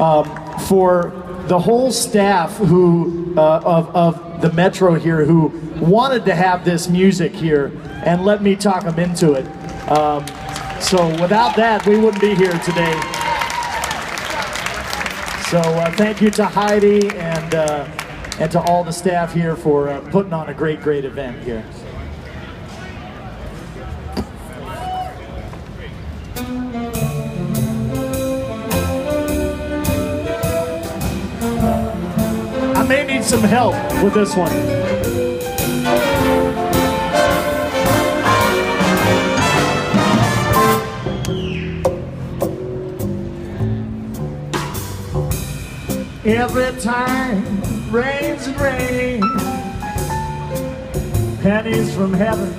um, for the whole staff who uh, of, of the Metro here who wanted to have this music here and let me talk them into it. Um, so without that, we wouldn't be here today. So uh, thank you to Heidi and uh, and to all the staff here for uh, putting on a great, great event here. I may need some help with this one. Every time rains and rain, pennies from heaven.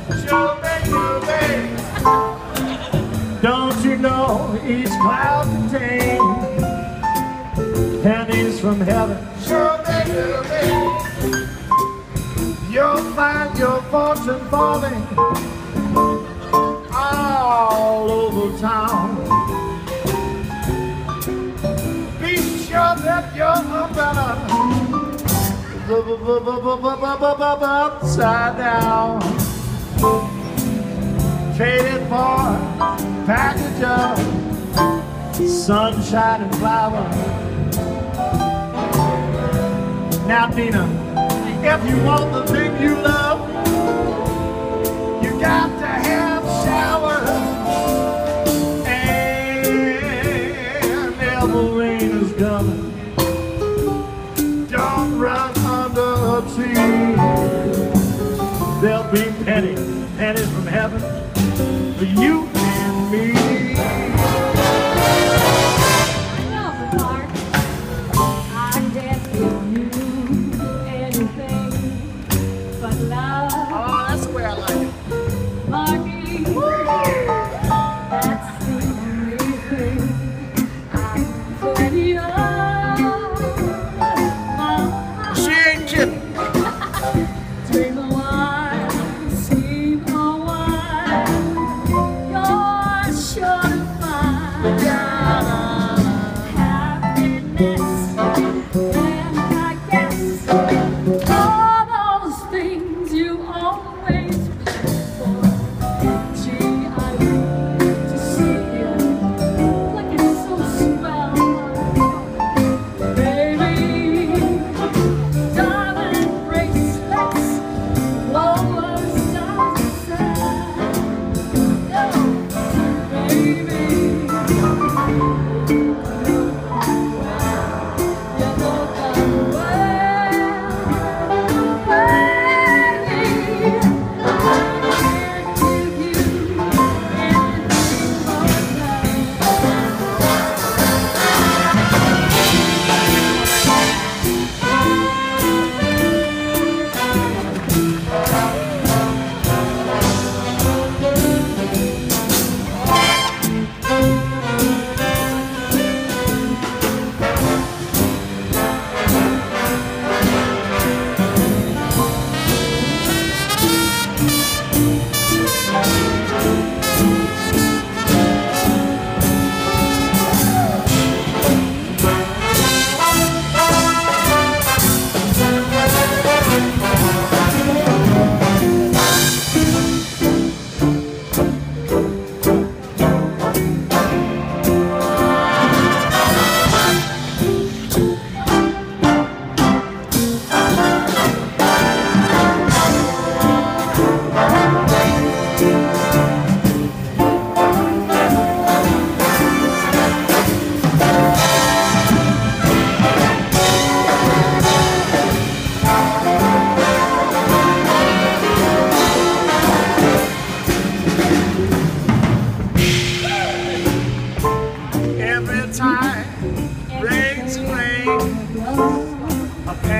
Don't you know each cloud contains pennies from heaven You'll find your fortune falling all over town. Be sure that your umbrella upside down. Traded for package of sunshine and flowers. Now, Dina, if you want the thing you love, you got to have showers. And if rain is coming, don't run under a tree. There'll be pennies, pennies from heaven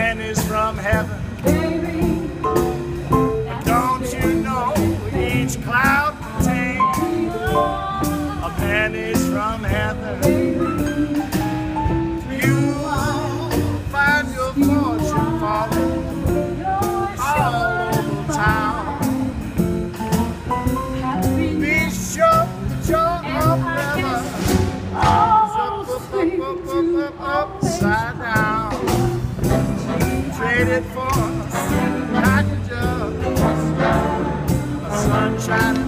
pennies from heaven. Baby, Don't you know each cloud contains a pennies from heaven? You find your fortune falling all over town. Be sure that your umbrella is up, up, up, up, up, upside down waited for night just a sunshine.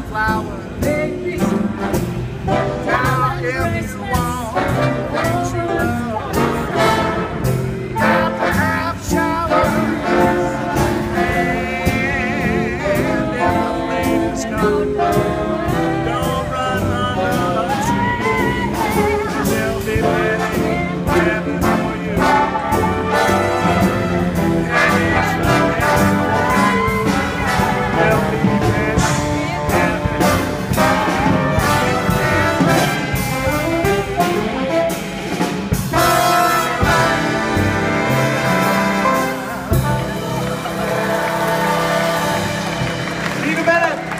Yeah.